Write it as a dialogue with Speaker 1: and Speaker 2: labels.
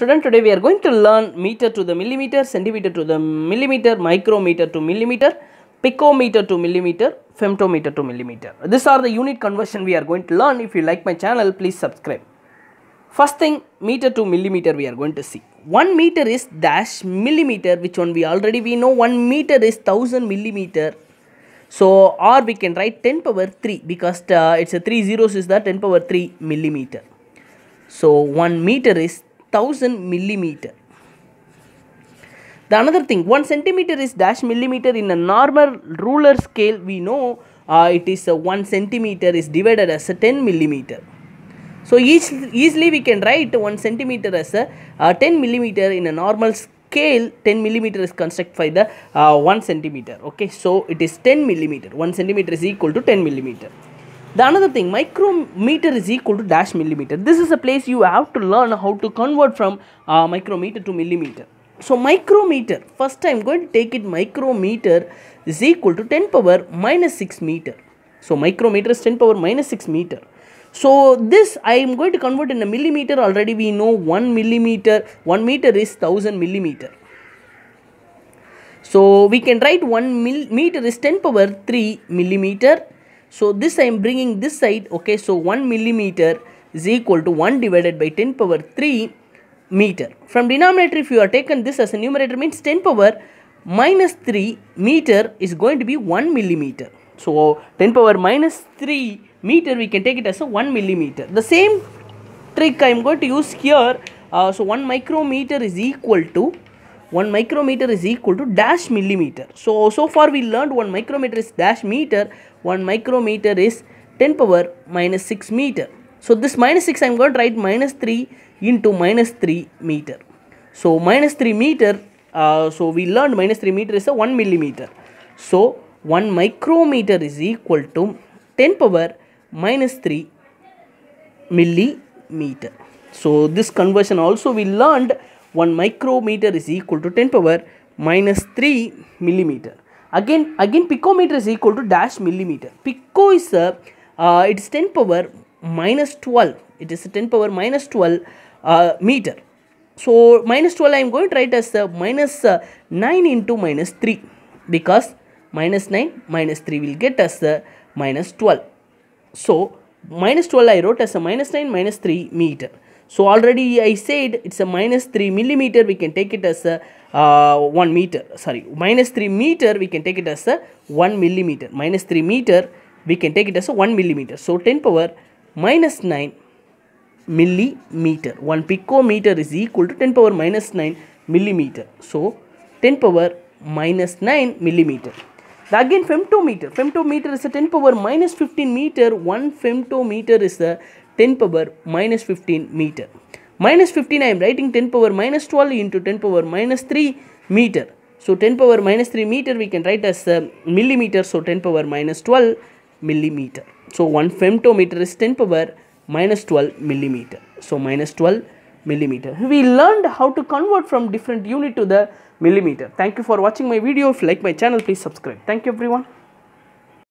Speaker 1: student. Today we are going to learn meter to the millimeter, centimeter to the millimeter, micrometer to millimeter, picometer to millimeter, femtometer to millimeter. These are the unit conversion we are going to learn. If you like my channel, please subscribe. First thing, meter to millimeter we are going to see. 1 meter is dash millimeter, which one we already we know 1 meter is 1000 millimeter. So, or we can write 10 power 3 because uh, it's a 3 zeros is the 10 power 3 millimeter. So 1 meter is 1000 millimeter. The another thing 1 centimeter is dash millimeter in a normal ruler scale we know uh, it is a 1 centimeter is divided as a 10 millimeter. So each, easily we can write 1 centimeter as a uh, 10 millimeter in a normal scale 10 millimeter is constructed by the uh, 1 centimeter okay so it is 10 millimeter 1 centimeter is equal to 10 millimeter. The another thing, micrometer is equal to dash millimeter. This is a place you have to learn how to convert from uh, micrometer to millimeter. So micrometer, first I am going to take it micrometer is equal to 10 power minus 6 meter. So micrometer is 10 power minus 6 meter. So this I am going to convert in a millimeter already we know 1 millimeter, 1 meter is 1000 millimeter. So we can write 1 mil meter is 10 power 3 millimeter so this I am bringing this side okay so 1 millimeter is equal to 1 divided by 10 power 3 meter. From denominator if you are taken this as a numerator means 10 power minus 3 meter is going to be 1 millimeter. So 10 power minus 3 meter we can take it as a 1 millimeter. The same trick I am going to use here. Uh, so 1 micrometer is equal to 1 micrometer is equal to dash millimeter. So, so far we learned 1 micrometer is dash meter, 1 micrometer is 10 power minus 6 meter. So, this minus 6 I am going to write minus 3 into minus 3 meter. So, minus 3 meter, uh, so we learned minus 3 meter is a 1 millimeter. So, 1 micrometer is equal to 10 power minus 3 millimeter. So, this conversion also we learned 1 micrometer is equal to 10 power minus 3 millimeter. Again, again picometer is equal to dash millimeter. Pico is a, uh, it is 10 power minus 12. It is 10 power minus 12 uh, meter. So, minus 12 I am going to write as uh, minus, uh, 9 into minus 3 because minus 9 minus 3 will get us uh, minus 12. So, minus 12 I wrote as a minus 9 minus 3 meter. So already I said it's a minus 3 millimeter we can take it as a uh, 1 meter sorry minus 3 meter we can take it as a 1 millimeter minus 3 meter we can take it as a 1 millimeter. So 10 power minus 9 millimeter 1 picometer is equal to 10 power minus 9 millimeter. So 10 power minus 9 millimeter. Again femtometer. Femtometer is a 10 power minus 15 meter. 1 femtometer is a 10 power minus 15 meter. Minus 15 I am writing 10 power minus 12 into 10 power minus 3 meter. So 10 power minus 3 meter we can write as uh, millimeter. So 10 power minus 12 millimeter. So 1 femtometer is 10 power minus 12 millimeter. So minus 12 millimeter. We learned how to convert from different unit to the millimeter. Thank you for watching my video. If you like my channel, please subscribe. Thank you everyone.